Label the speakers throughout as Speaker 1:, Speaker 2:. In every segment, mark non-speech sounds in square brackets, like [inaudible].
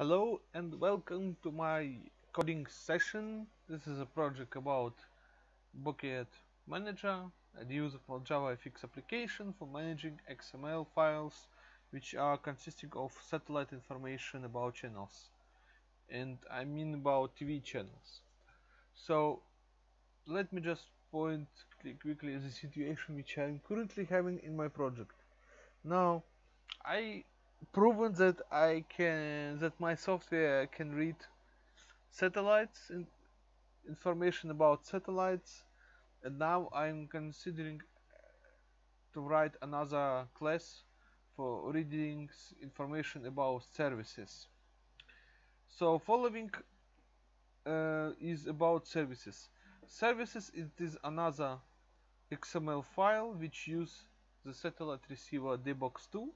Speaker 1: Hello and welcome to my coding session. This is a project about Bucket Manager a use of a JavaFX application for managing XML files which are consisting of satellite information about channels and I mean about TV channels. So let me just point quickly the situation which I'm currently having in my project. Now I proven that I can that my software can read satellites in, information about satellites. And now I'm considering to write another class for reading information about services. So following uh, is about services. Services it is another XML file which use the satellite receiver dbox2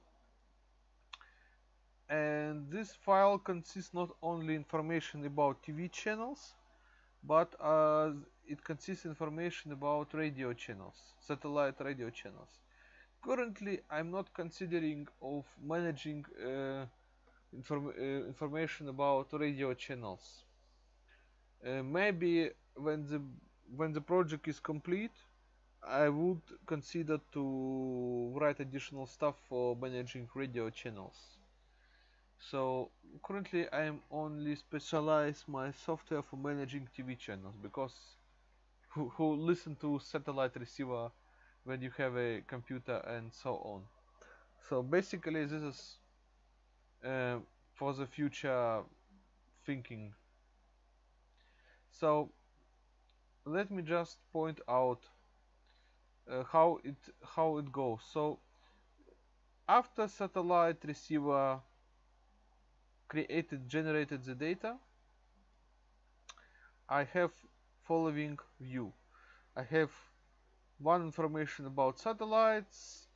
Speaker 1: and this file consists not only information about TV channels but uh, it consists information about radio channels satellite radio channels. Currently I'm not considering of managing uh, inform uh, information about radio channels. Uh, maybe when the when the project is complete I would consider to write additional stuff for managing radio channels so currently I am only specialize my software for managing TV channels because who, who listen to satellite receiver when you have a computer and so on. So basically this is uh, for the future thinking. So let me just point out uh, how it how it goes. So after satellite receiver created generated the data. I have following view. I have one information about satellites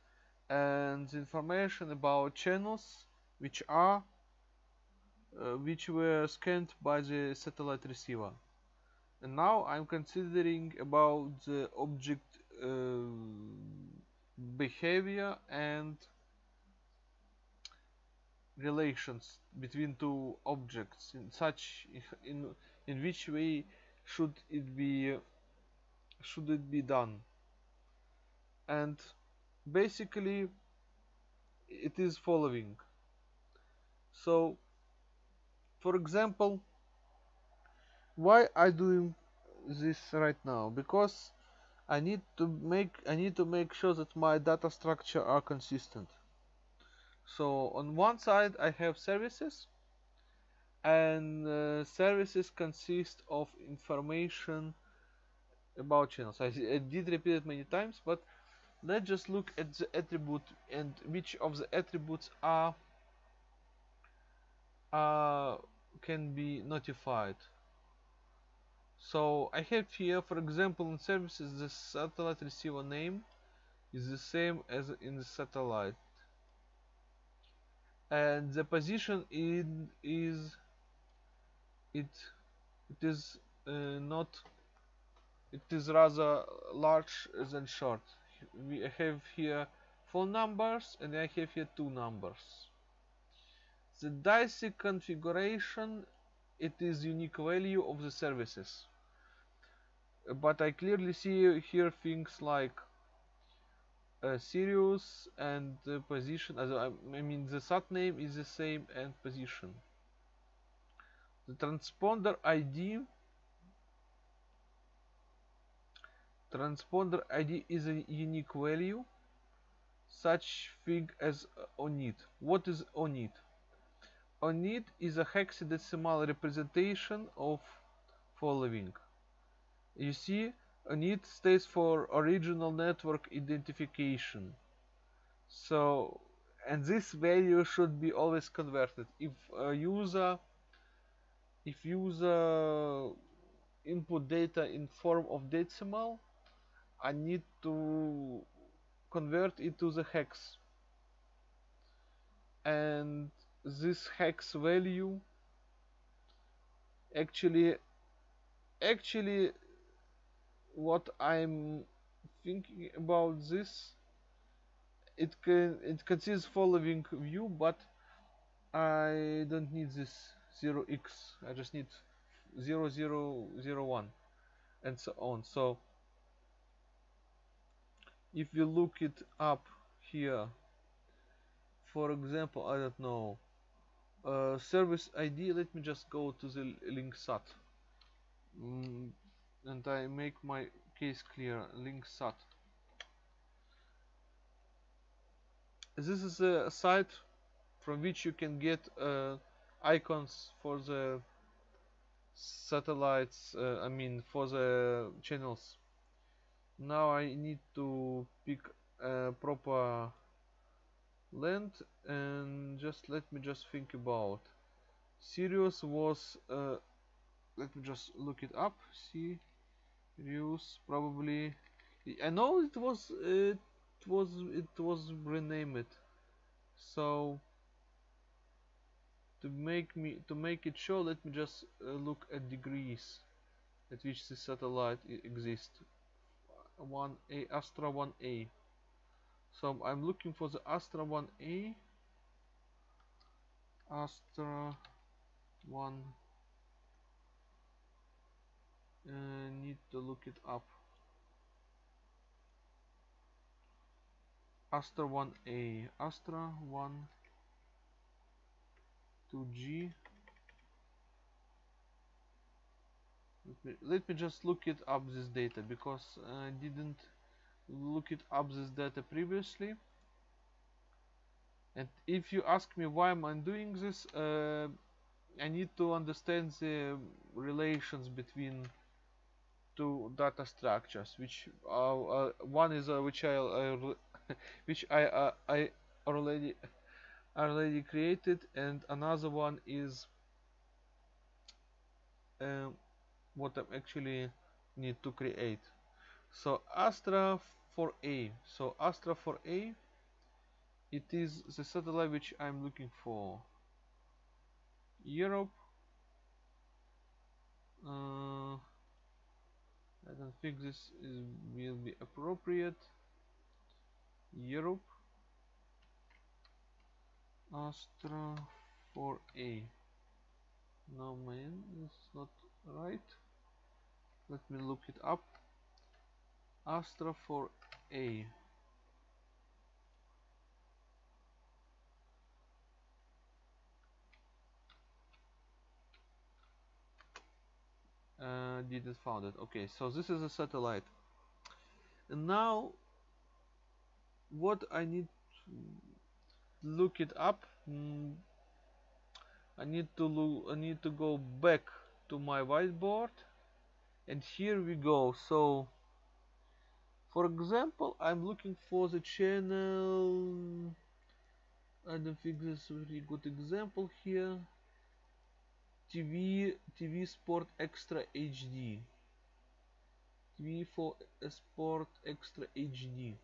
Speaker 1: and information about channels which are uh, which were scanned by the satellite receiver. And now I'm considering about the object uh, behavior and relations between two objects in such in in which way should it be should it be done? And basically it is following. So for example why I doing this right now? Because I need to make I need to make sure that my data structure are consistent so on one side I have services and uh, services consist of information about channels. I, I, did repeat it many times but let's just look at the attribute and which of the attributes are uh, can be notified. So I have here for example in services the satellite receiver name is the same as in the satellite and the position in is it it is uh, not it is rather large than short. We have here four numbers and I have here two numbers. The DiSEqC configuration it is unique value of the services. But I clearly see here things like uh, Sirius and the position as I mean the sat name is the same and position. The transponder ID transponder ID is a unique value such thing as ONID. What is ONID? ONID is a hexadecimal representation of following. You see ONID stands for original network identification. So and this value should be always converted. If a user if user input data in form of decimal I need to convert it to the hex. And this hex value actually actually what I'm thinking about this it can it consists following view but I don't need this 0x I just need 0001 and so on. So if we look it up here for example I don't know uh, service ID let me just go to the LyngSat mm, and I make my case clear. LyngSat. This is a site from which you can get uh, icons for the satellites uh, I mean for the channels. Now I need to pick a proper length and just let me just think about. Sirius was uh, let me just look it up Sirius probably. I know it was it was it was renamed. So to make me to make it show let me just uh, look at degrees at which the satellite exists. 1a Astra 1a so I'm looking for the Astra 1a Astra 1 uh, need to look it up. Astra 1a Astra 1 2G let me, let me just look it up this data because I didn't look it up this data previously. And if you ask me why I'm doing this uh, I need to understand the relations between two data structures which uh, uh, one is uh, which I [laughs] which I I already already created and another one is um, what I actually need to create so Astra for A. so Astra 4A. it is the satellite which I'm looking for Europe uh, I don't think this is, will be appropriate. Europe. Astra 4A no man it's not right. Let me look it up. Astra 4A uh, didn't found it. Okay so this is a satellite. And now what I need to look it up mm, I need to look I need to go back to my whiteboard and here we go. So for example I'm looking for the channel. I don't think this is a very good example here TV TV Sport Extra HD TV for Sport Extra HD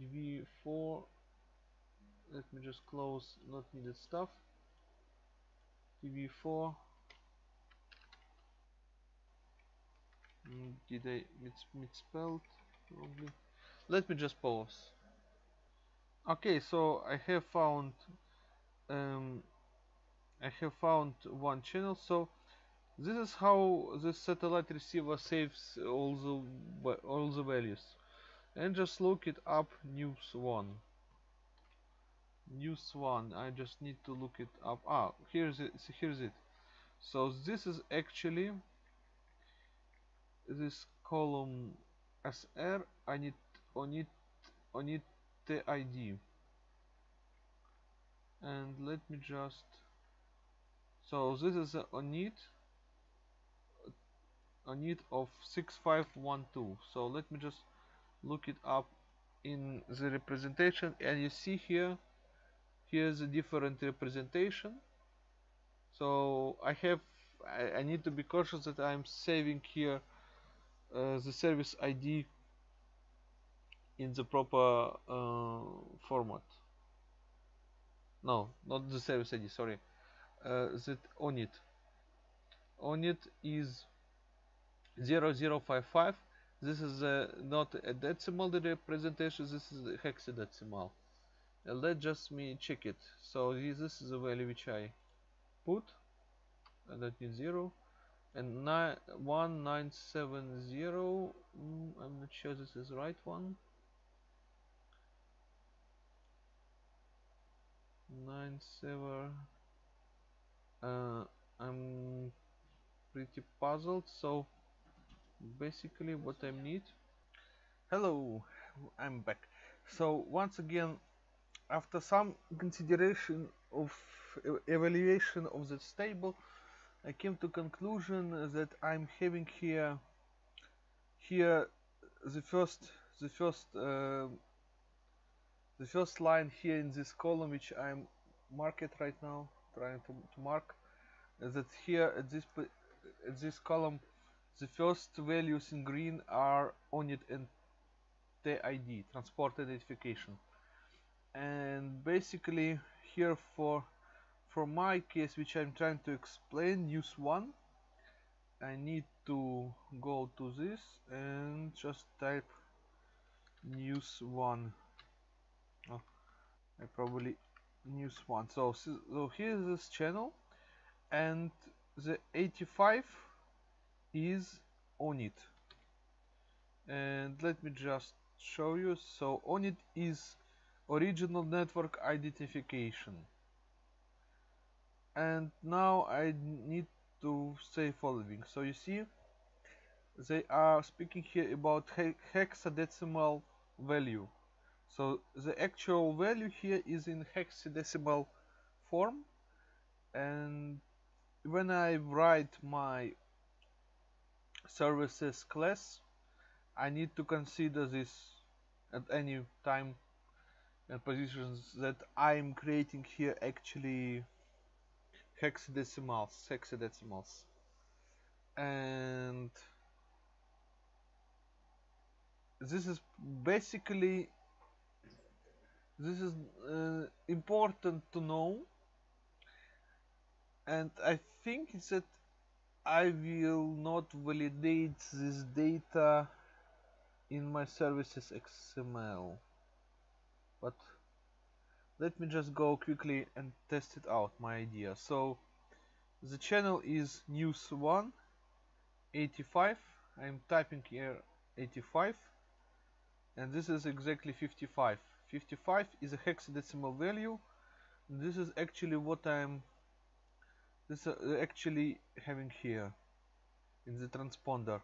Speaker 1: TV4 let me just close not needed stuff. TV4 mm, did I misspelled probably let me just pause. Okay so I have found um, I have found one channel so this is how the satellite receiver saves all the all the values. And just look it up news one. News one I just need to look it up. Ah here's it here's it. So this is actually this column SR I need on it on it the ID and let me just so this is a need on it of 6512 so let me just look it up in the representation. And you see here here's a different representation. So I have I, I need to be cautious that I'm saving here uh, the service ID in the proper uh, format. No not the service ID sorry that on it on it is 0055 this is uh, not a decimal representation this is hexadecimal. Uh, let just me check it. So this is the value which I put. And that is 0 and 1970 mm, I'm not sure this is the right one. 97 uh, I'm pretty puzzled so basically what I need. Hello I'm back. So once again after some consideration of evaluation of this table I came to conclusion that I'm having here here the first the first uh, the first line here in this column which I'm mark it right now trying to, to mark that here at this at this column the first values in green are ONID and TID transport identification. And basically here for for my case which I'm trying to explain use one I need to go to this and just type news one. Oh, I probably news one so so here's this channel and the 85 is ONID. And let me just show you. So ONID is original network identification. And now I need to say following. So you see they are speaking here about he hexadecimal value so the actual value here is in hexadecimal form. And when I write my services class I need to consider this at any time and positions that I'm creating here actually hexadecimals hexadecimals. And this is basically this is uh, important to know. And I think that I will not validate this data in my services XML but let me just go quickly and test it out my idea. So the channel is news 1 85 I'm typing here 85 and this is exactly 55 55 is a hexadecimal value. This is actually what I'm this uh, actually having here in the transponder.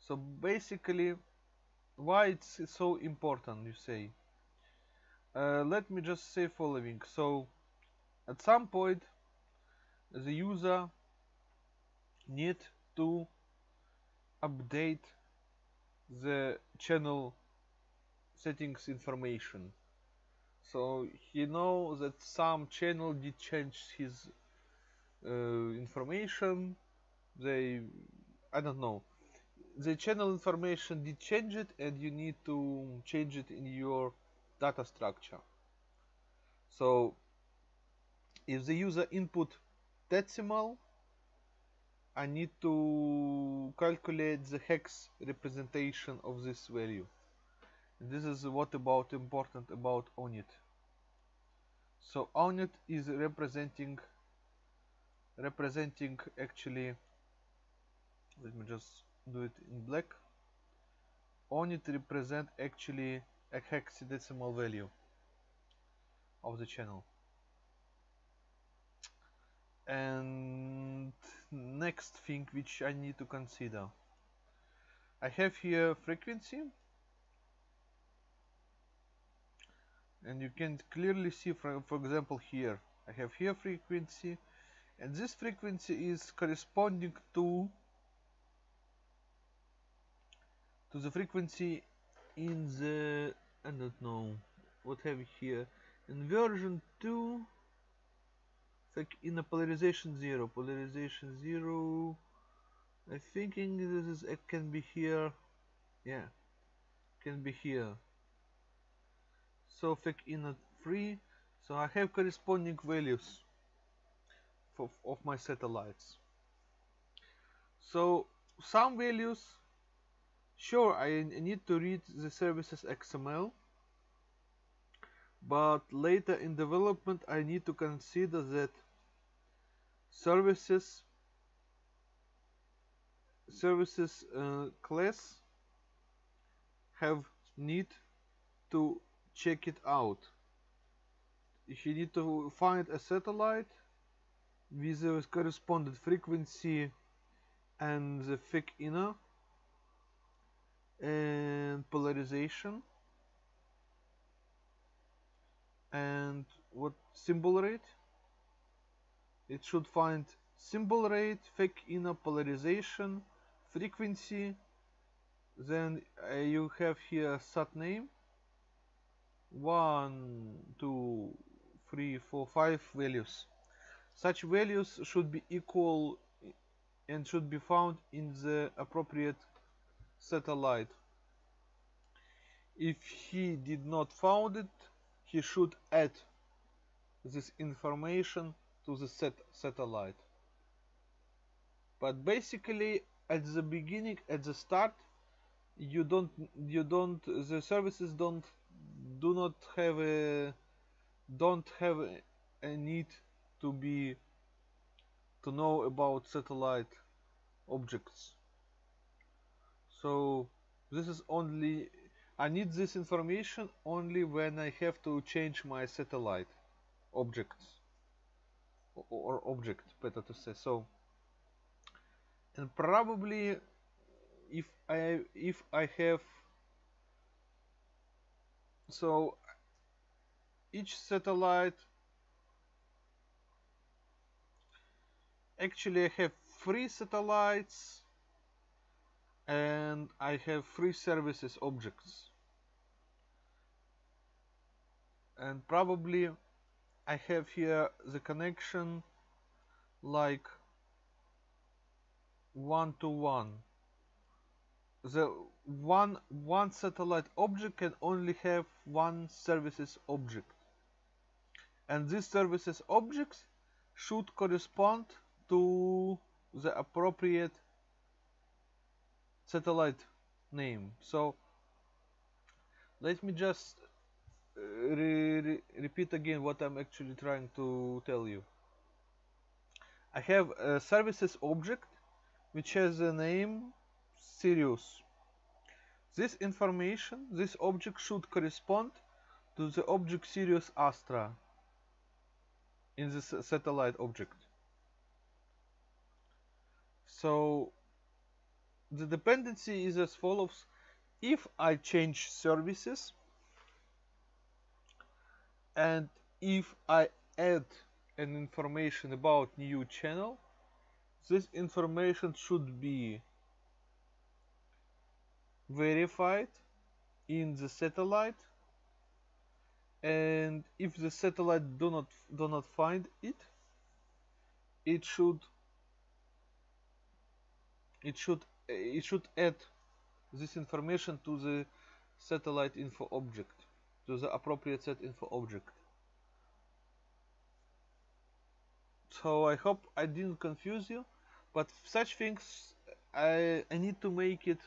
Speaker 1: So basically why it's so important you say? Uh, let me just say following. So at some point the user need to update the channel settings information. So he knows that some channel did change his uh, information. They I don't know. The channel information did change it and you need to change it in your data structure. So if the user input decimal I need to calculate the hex representation of this value this is what about important about ONID. So ONID is representing representing actually let me just do it in black. ONID represent actually a hexadecimal value of the channel. And next thing which I need to consider. I have here frequency and you can clearly see for, for example here. I have here frequency and this frequency is corresponding to to the frequency in the I don't know what have we here in version 2 like in a polarization 0 polarization 0 I thinking this is it can be here. Yeah can be here so FEC in 3 so I have corresponding values for, of my satellites. So some values sure I need to read the services XML but later in development I need to consider that services services uh, class have need to check it out. If you need to find a satellite with the corresponding frequency and the FEC inner and polarization and what symbol rate it should find symbol rate FEC inner polarization frequency then uh, you have here sat name one two three four five values. Such values should be equal and should be found in the appropriate satellite. If he did not found it he should add this information to the set satellite. But basically at the beginning at the start you don't you don't the services don't do not have a don't have a, need to be to know about satellite objects. So this is only I need this information only when I have to change my satellite objects. Or object better to say. So and probably if I if I have so each satellite actually I have three satellites and I have three services objects. And probably I have here the connection like one to one the one one satellite object can only have one services object. And these services objects should correspond to the appropriate satellite name. So let me just uh, re re repeat again what I'm actually trying to tell you. I have a services object which has a name Sirius. This information, this object should correspond to the object Sirius Astra in this satellite object. So the dependency is as follows. If I change services and if I add an information about new channel, this information should be verified in the satellite and if the satellite do not do not find it it should it should it should add this information to the satellite info object to the appropriate set info object. So I hope I didn't confuse you but such things I, I need to make it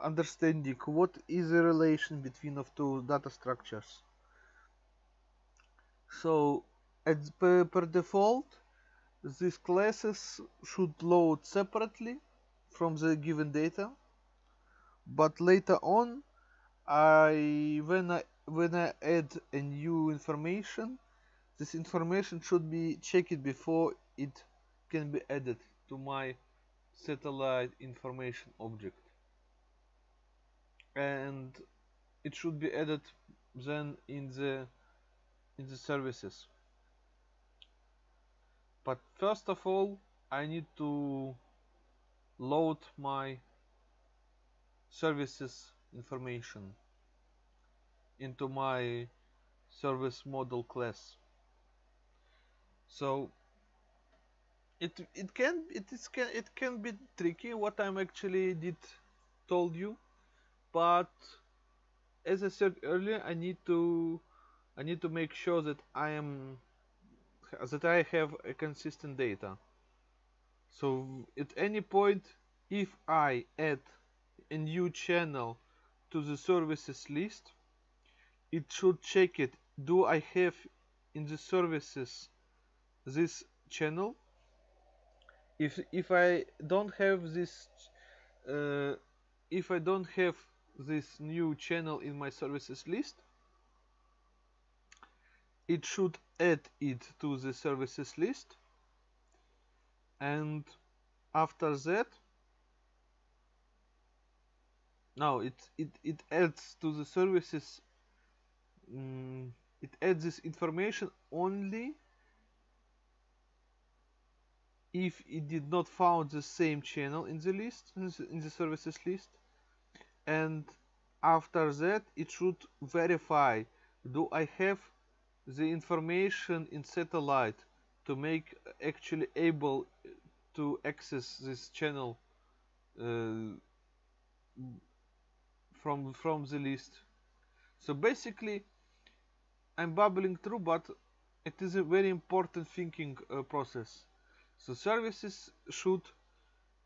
Speaker 1: understanding what is the relation between of two data structures. So at per, per default these classes should load separately from the given data. But later on I when I when I add a new information this information should be checked before it can be added to my satellite information object and it should be added then in the in the services. But first of all I need to load my services information into my service model class. So it it can it is can it can be tricky what I'm actually did told you but as I said earlier I need to I need to make sure that I am that I have a consistent data. So at any point if I add a new channel to the services list it should check it. Do I have in the services this channel? If if I don't have this uh, if I don't have this new channel in my services list. It should add it to the services list. And after that now it it, it adds to the services um, it adds this information only if it did not found the same channel in the list in the services list and after that it should verify do I have the information in satellite to make actually able to access this channel uh, from from the list? So basically I'm bubbling through but it is a very important thinking uh, process. So services should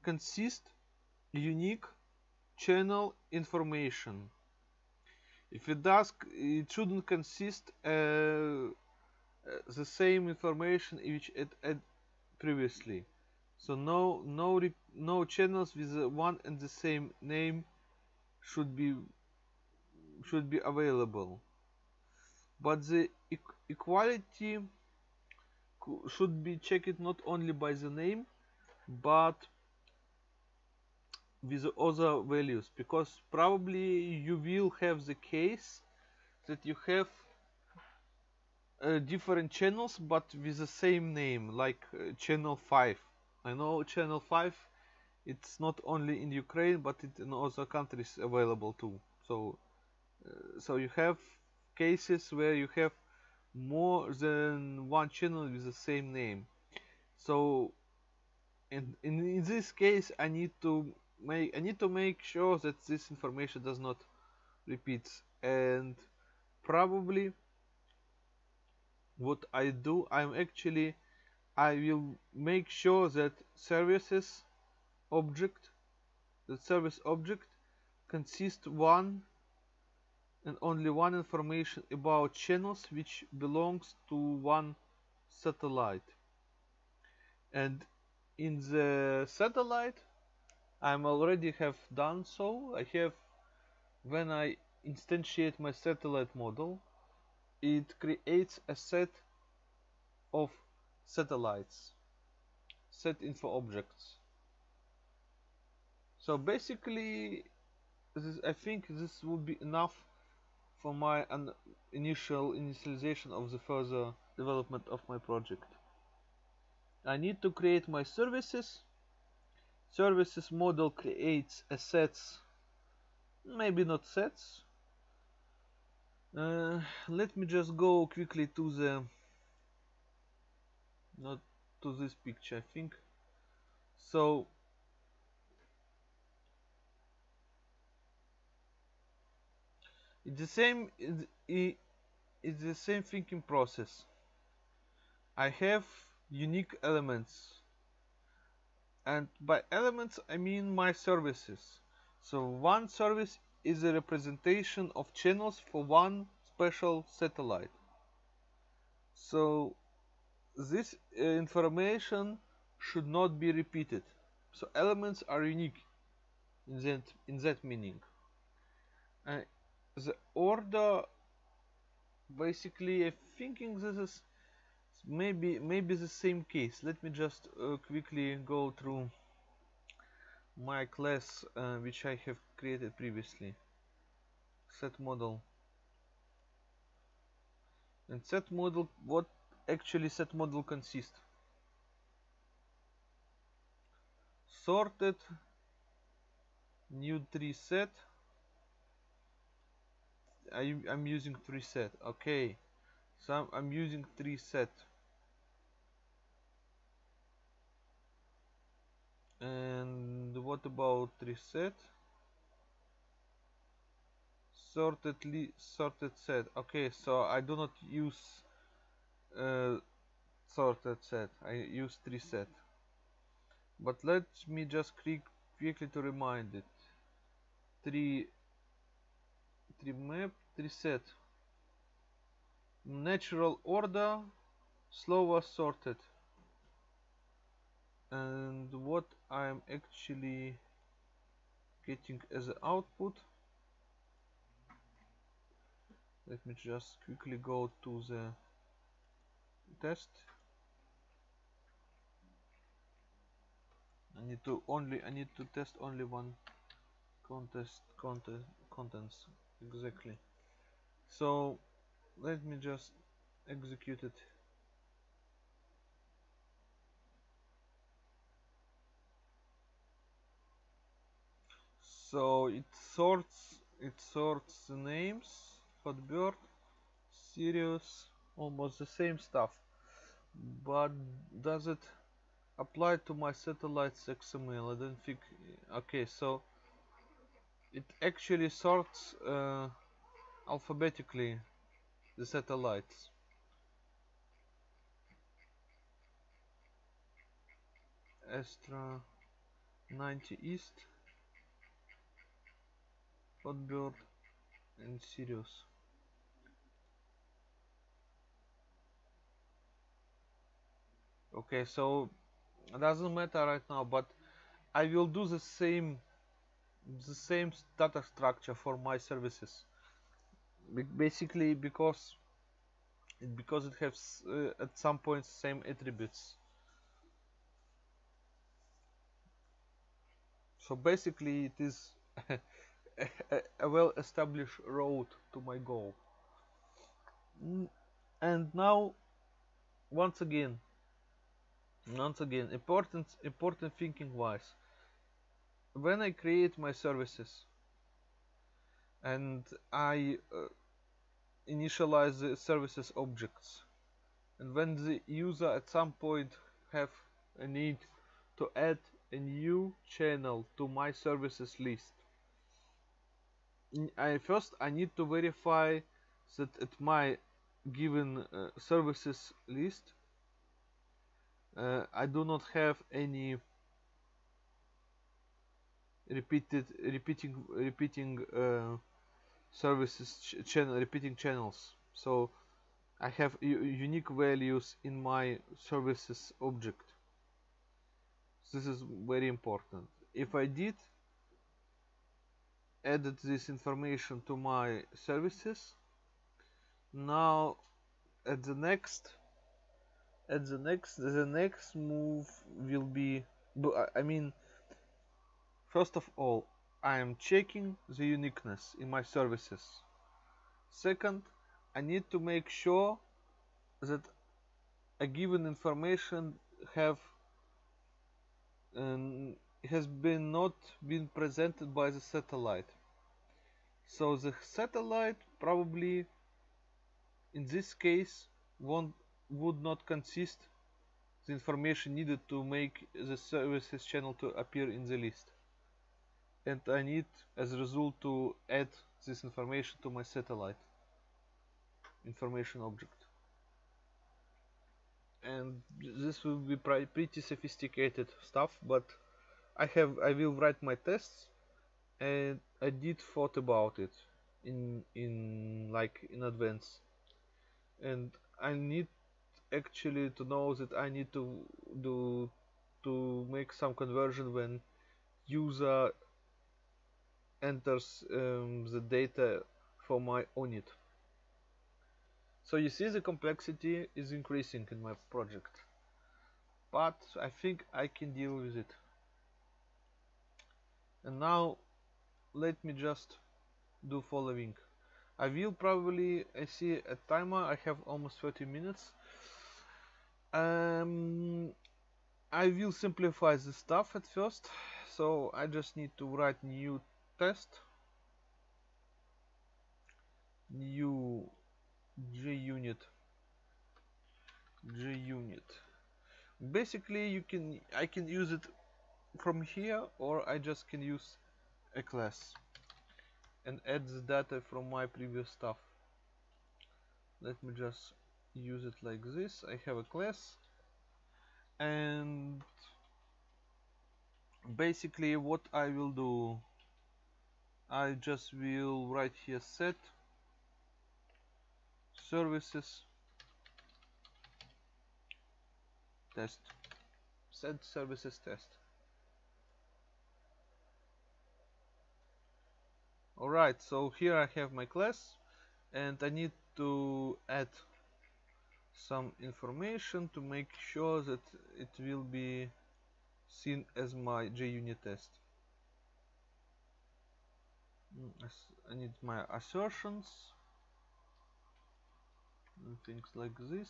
Speaker 1: consist unique channel information. If it does it shouldn't consist uh, uh, the same information which it had previously. So no no no channels with one and the same name should be should be available. But the e equality should be checked not only by the name but with other values because probably you will have the case that you have uh, different channels but with the same name like uh, channel 5 I know channel 5 it's not only in Ukraine but it in other countries available too. So uh, so you have cases where you have more than one channel with the same name. So in, in, in this case I need to make I need to make sure that this information does not repeat. And probably what I do I'm actually I will make sure that services object the service object consists one and only one information about channels which belongs to one satellite. And in the satellite I'm already have done so. I have when I instantiate my satellite model it creates a set of satellites set info objects. So basically this, I think this would be enough for my initial initialization of the further development of my project. I need to create my services services model creates assets. Maybe not sets. Uh, let me just go quickly to the not to this picture I think. So it's the same it's the same thinking process. I have unique elements and by elements I mean my services. So one service is a representation of channels for one special satellite. So this uh, information should not be repeated. So elements are unique in that in that meaning. Uh, the order basically I'm thinking this is maybe maybe the same case. Let me just uh, quickly go through my class uh, which I have created previously. Set model. And set model what actually set model consists? Sorted new tree set. I, I'm using tree set. Okay. So I'm, I'm using tree set and what about reset? Sorted sorted set. Okay so I do not use uh, sorted set. I use reset. But let me just click quickly to remind it. Tree tree map tree set. Natural order slower sorted. And what I'm actually getting as an output. Let me just quickly go to the test. I need to only I need to test only one contest content contents exactly. So let me just execute it so it sorts it sorts the names hotbird Sirius almost the same stuff. But does it apply to my satellites XML I don't think okay so it actually sorts uh, alphabetically the satellites. Astra 90 East Hotbird and Sirius okay so it doesn't matter right now but I will do the same the same data structure for my services. Basically because because it has uh, at some point same attributes. So basically it is [laughs] a, a well-established road to my goal. And now once again once again important important thinking wise when I create my services and I uh, initialize the services objects and when the user at some point have a need to add a new channel to my services list I first I need to verify that at my given uh, services list uh, I do not have any repeated repeating repeating uh, services ch channel repeating channels. So I have unique values in my services object. This is very important. If I did added this information to my services. Now at the next at the next the next move will be I mean first of all I am checking the uniqueness in my services. Second I need to make sure that a given information have um, has been not been presented by the satellite so the satellite probably in this case won't would not consist the information needed to make the services channel to appear in the list. And I need as a result to add this information to my satellite information object. And this will be pretty sophisticated stuff but I have I will write my tests and I did thought about it in in like in advance and I need actually to know that I need to do to make some conversion when user enters um, the data for my ONID. So you see the complexity is increasing in my project. But I think I can deal with it. And now let me just do following. I will probably, I see a timer, I have almost 30 minutes. Um, I will simplify the stuff at first. So I just need to write new test new JUnit JUnit basically you can I can use it from here or I just can use a class and add the data from my previous stuff. Let me just use it like this. I have a class and basically what I will do I just will write here set services. Test. Set services test. Alright, so here I have my class and I need to add some information to make sure that it will be seen as my JUnit test. Mm, I need my assertions and things like this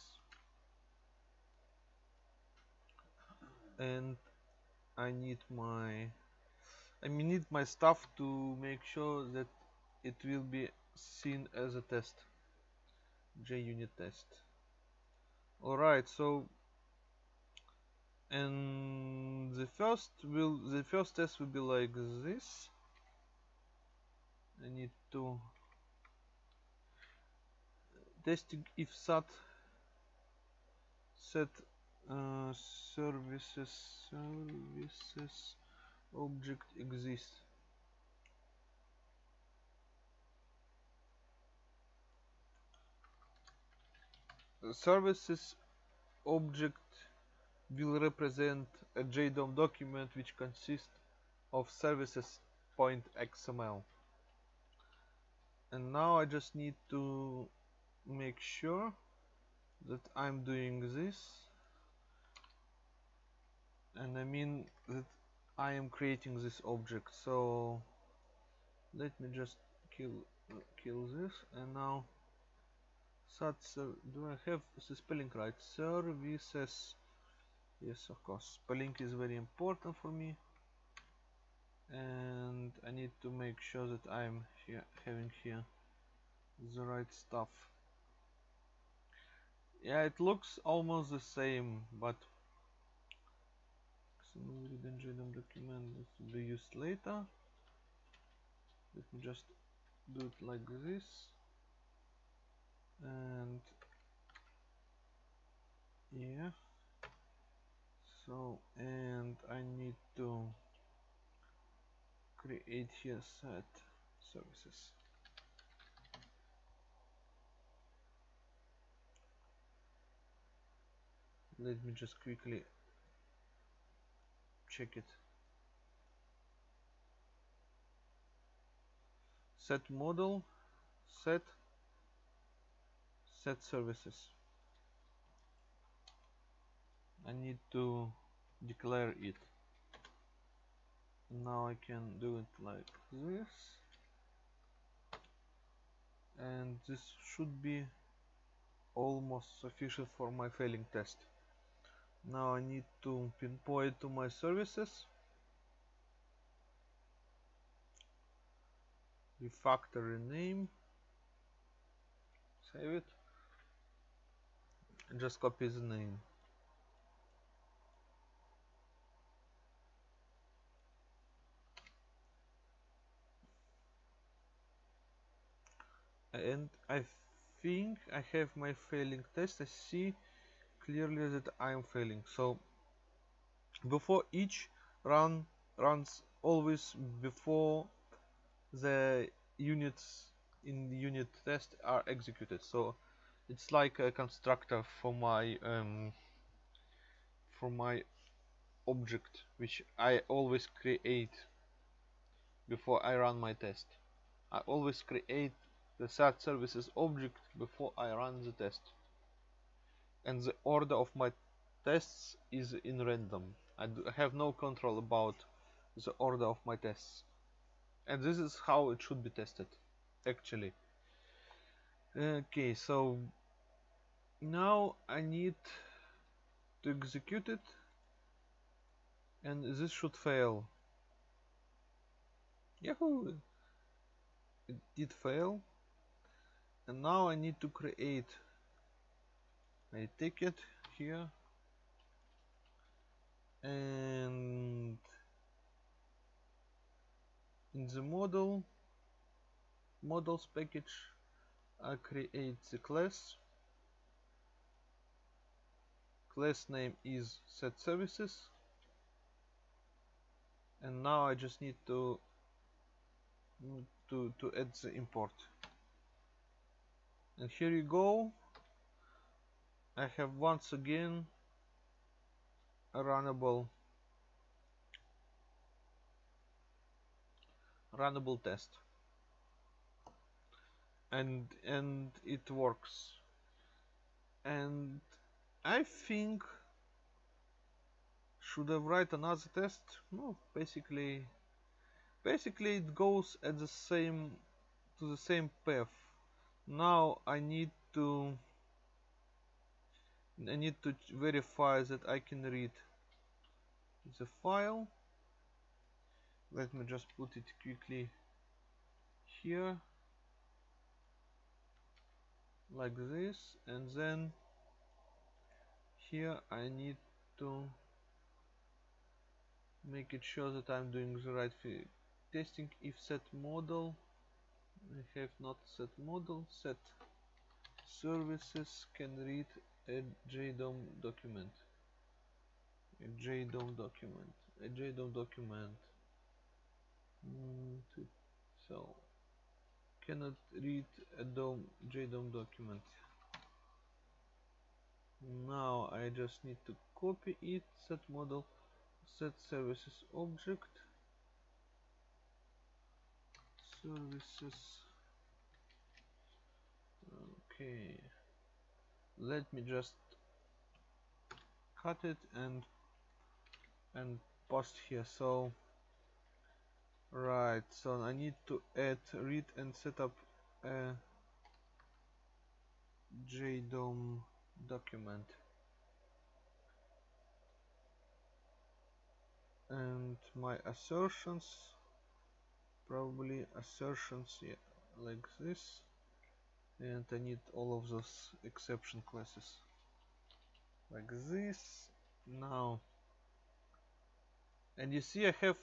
Speaker 1: and I need my I need my stuff to make sure that it will be seen as a test JUnit test. Alright so and the first will the first test will be like this. I need to testing if sat set uh, services services object exists. The services object will represent a JDOM document which consists of services point XML and now I just need to make sure that I'm doing this. And I mean that I am creating this object so let me just kill kill this and now such uh, do I have the spelling right? Services. Yes of course spelling is very important for me and I need to make sure that I'm here having here the right stuff. Yeah it looks almost the same but JDOM document will be used later. Let me just do it like this. And yeah. So and I need to create here set services. Let me just quickly check it set model set set services. I need to declare it. Now I can do it like this. And this should be almost sufficient for my failing test now I need to pinpoint to my services refactory name. Save it. And just copy the name. And I think I have my failing test. I see clearly that I am failing. So before each run runs always before the units in the unit test are executed. So it's like a constructor for my um, for my object which I always create before I run my test. I always create the set services object before I run the test and the order of my tests is in random. I have no control about the order of my tests. And this is how it should be tested, actually. Okay, so now I need to execute it and this should fail. Yahoo! It did fail and now I need to create I take it here. And in the model models package I create the class. Class name is set services. And now I just need to to to add the import. And here you go I have once again runnable runnable test. And and it works. And I think should I write another test. No basically basically it goes at the same to the same path. Now I need to I need to verify that I can read the file. Let me just put it quickly here. Like this and then here I need to make it sure that I'm doing the right thing. testing. If set model I have not set model. Set services can read a JDOM document. A JDOM document. A JDOM document. Mm, so cannot read a DOM, JDOM document. Now I just need to copy it set model set services object. Services. Okay let me just cut it and and post here. So right so I need to add read and set up a JDOM document. And my assertions probably assertions yeah, like this and I need all of those exception classes. Like this. Now. And you see I have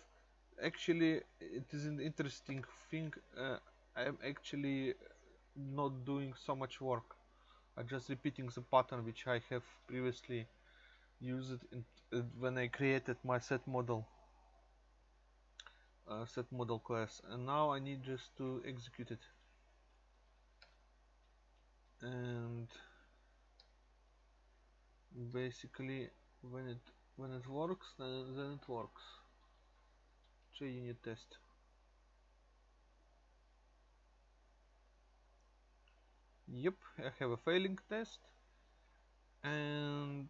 Speaker 1: actually it is an interesting thing. Uh, I am actually not doing so much work. I'm just repeating the pattern which I have previously used in, uh, when I created my set model. Uh, set model class. And now I need just to execute it and basically when it when it works then, then it works. JUnit test. Yep I have a failing test and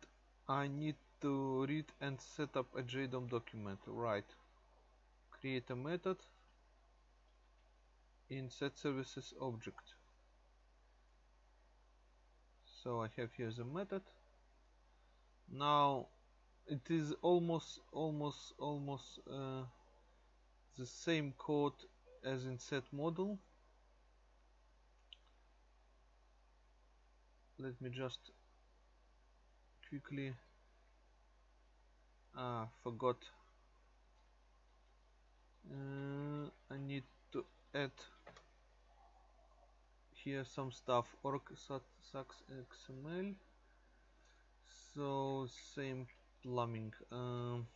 Speaker 1: I need to read and set up a JDOM document. Right. Create a method. In set services object so I have here the method. Now it is almost almost almost uh, the same code as in set model. Let me just quickly ah forgot. Uh, I need to add here some stuff. Org xml so same plumbing. Um,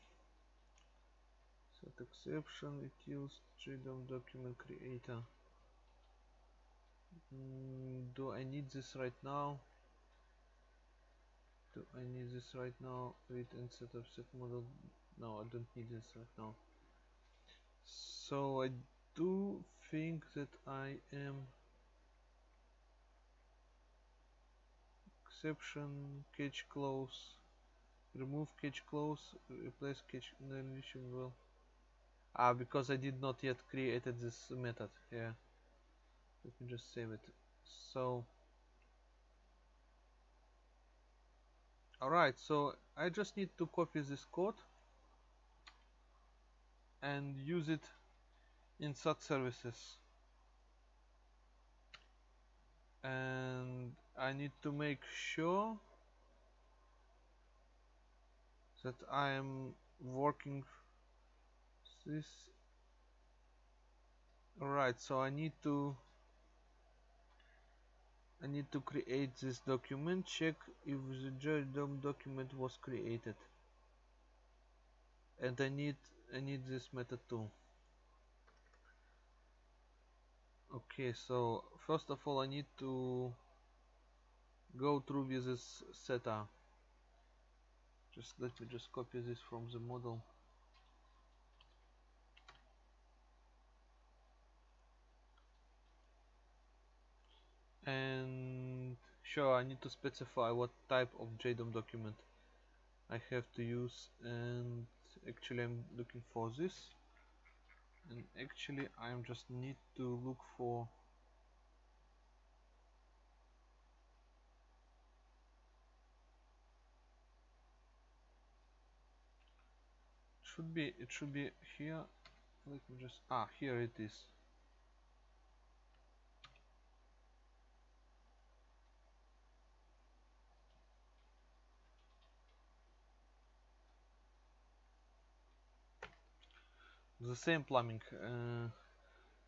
Speaker 1: set exception it used JDOM document creator. Mm, do I need this right now? Do I need this right now? Read and set up set model. No I don't need this right now. So I do think that I am exception catch close. Remove catch close replace catch condition well ah because I did not yet created this method yeah. Let me just save it. So alright so I just need to copy this code and use it in such services. And I need to make sure that I am working this alright so I need to I need to create this document check if the JDOM document was created. And I need I need this method too. Okay so first of all I need to go through with this setup. Just let me just copy this from the model. And sure I need to specify what type of JDOM document I have to use. And actually I'm looking for this. And actually I'm just need to look for should be it should be here. Let me just ah here it is. The same plumbing uh,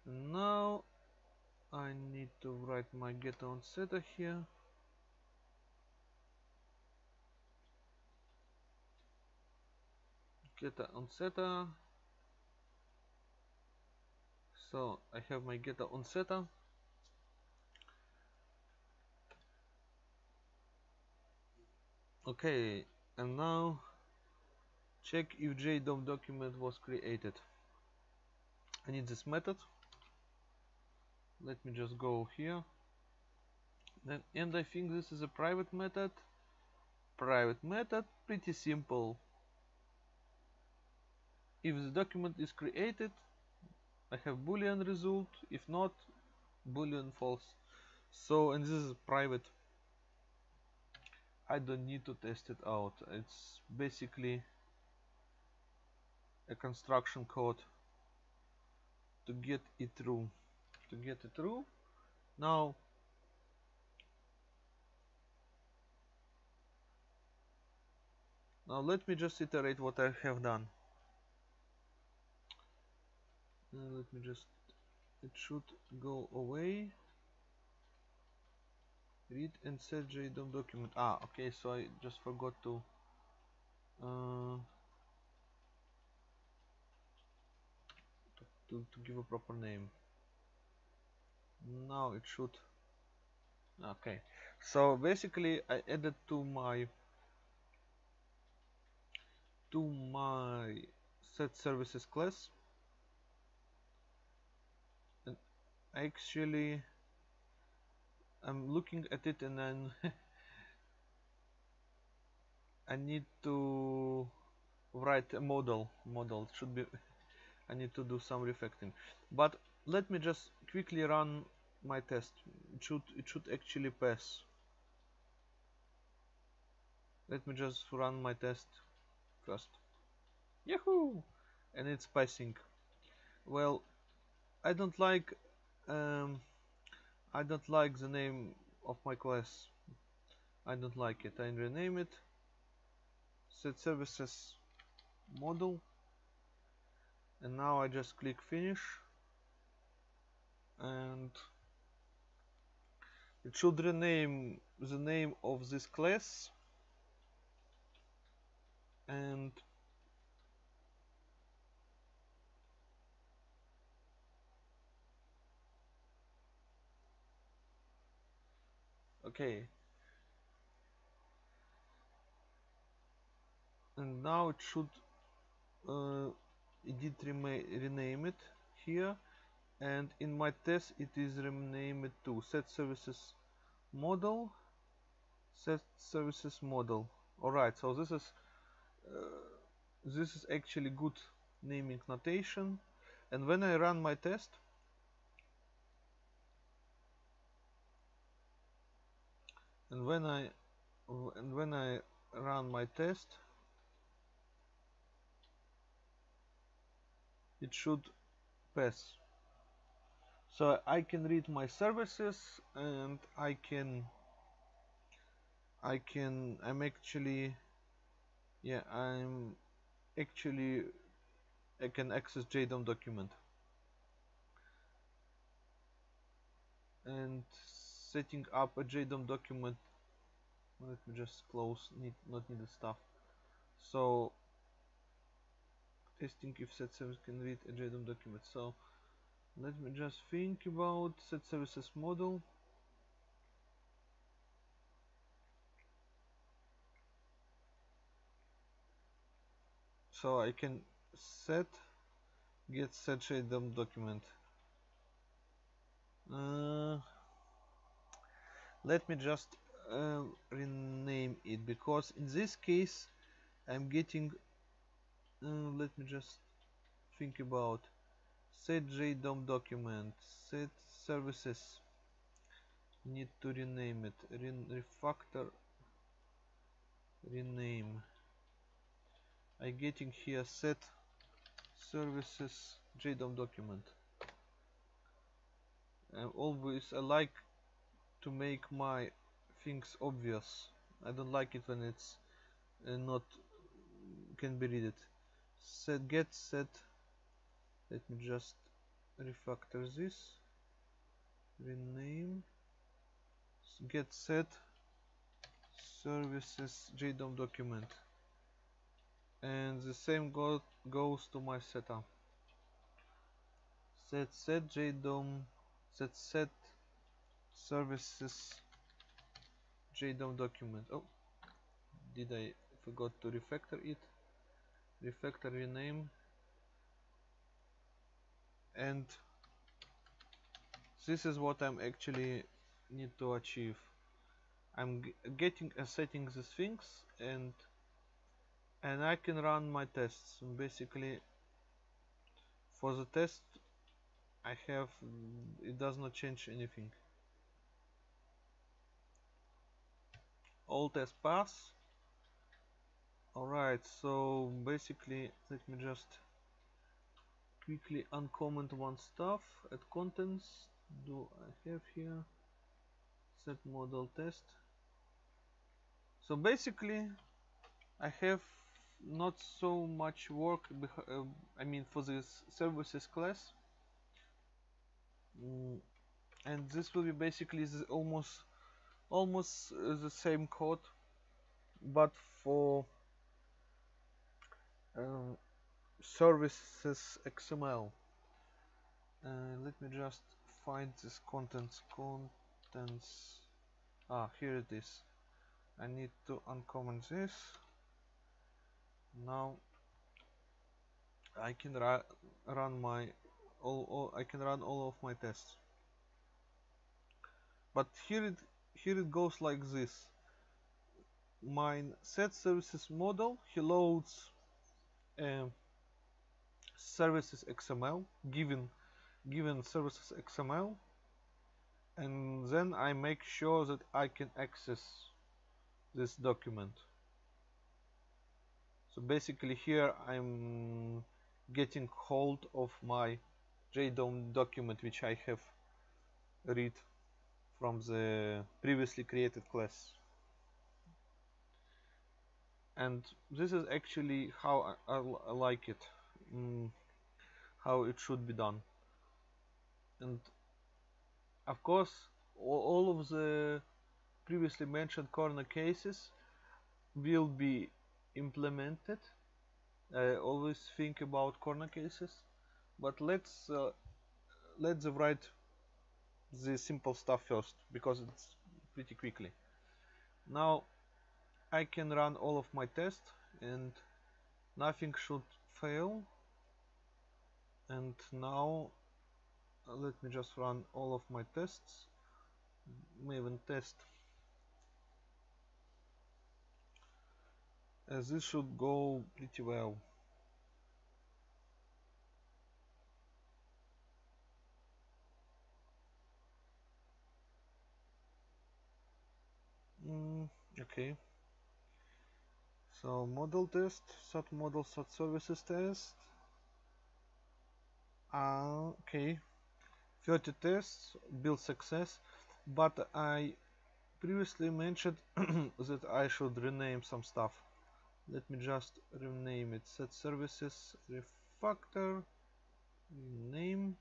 Speaker 1: now I need to write my get on setter here getter on setter so I have my getter on setter okay and now check if JDOM document was created. I need this method. Let me just go here. Then and I think this is a private method. Private method pretty simple if the document is created I have boolean result. If not boolean false. So and this is private. I don't need to test it out. It's basically a construction code to get it through. To get it through. Now now let me just iterate what I have done uh, let me just it should go away. Read and set JDOM document. Ah okay so I just forgot to uh, to, to give a proper name. Now it should okay. So basically I added to my to my set services class and actually I'm looking at it and then [laughs] I need to write a model. Model it should be [laughs] I need to do some refactoring. But let me just quickly run my test. It should it should actually pass. Let me just run my test first. Yahoo! And it's passing. Well I don't like um, I don't like the name of my class. I don't like it. I rename it set services model and now I just click finish. And it should rename the name of this class. And okay. And now it should uh, it did rename it here. And in my test it is renamed to set services model set services model. Alright so this is uh, this is actually good naming notation. And when I run my test and when I and when I run my test it should pass. So I can read my services and I can I can I'm actually yeah I'm actually I can access JDOM document. And setting up a JDOM document let me just close need not needed stuff. So testing if set service can read a JDOM document. So let me just think about set services model. So I can set get set JDOM document. Uh, let me just uh, rename it because in this case I'm getting uh, let me just think about set JDOM document set services. Need to rename it. Re refactor rename. I getting here set services JDOM document. And always I like to make my things obvious. I don't like it when it's uh, not can be read it. Set get set. Let me just refactor this. Rename. Get set. Services JDOM document. And the same go goes to my setup. Set set JDOM. Set set services. JDOM document. Oh did I forgot to refactor it? Refactor rename and this is what I'm actually need to achieve. I'm getting and setting these things and and I can run my tests. Basically for the test I have it does not change anything all tests pass alright so basically let me just quickly uncomment one stuff. At contents. Do I have here? Set model test. So basically I have not so much work uh, I mean for this services class. Mm, and this will be basically almost almost uh, the same code but for um, services XML uh, let me just find this contents contents. Ah here it is. I need to uncomment this. Now I can run my all, all I can run all of my tests. But here it here it goes like this. My set services model he loads uh, services XML given given services XML and then I make sure that I can access this document. So basically here I'm getting hold of my JDOM document which I have read from the previously created class. And this is actually how I, I, like it mm, how it should be done. And of course all of the previously mentioned corner cases will be implemented. I always think about corner cases but let's uh, let's write the simple stuff first because it's pretty quickly. Now I can run all of my tests and nothing should fail. And now let me just run all of my tests. Maven test. As this should go pretty well mm, okay. So model test set model set services test. Uh, okay. 30 tests build success. But I previously mentioned [clears throat] that I should rename some stuff. Let me just rename it. Set services refactor rename.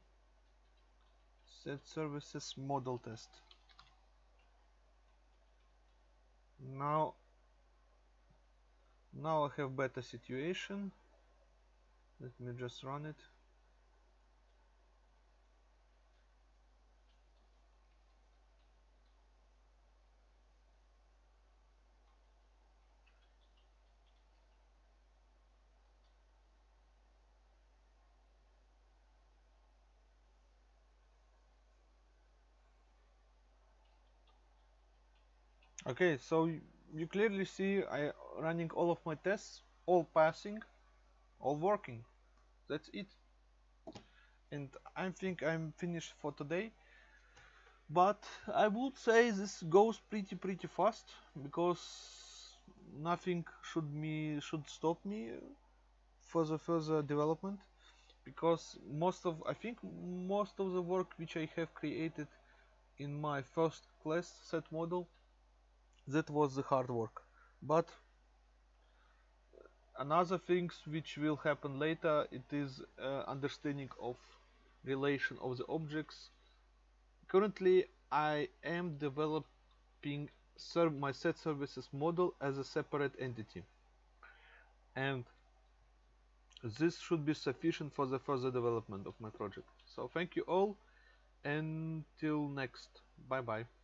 Speaker 1: Set services model test now now I have better situation. Let me just run it okay so you clearly see I running all of my tests all passing all working. That's it. And I think I'm finished for today. But I would say this goes pretty pretty fast because nothing should me should stop me for the further development. Because most of I think most of the work which I have created in my first class set model that was the hard work. But another things which will happen later it is uh, understanding of relation of the objects. Currently I am developing my set services model as a separate entity. And this should be sufficient for the further development of my project. So thank you all. Until next. Bye bye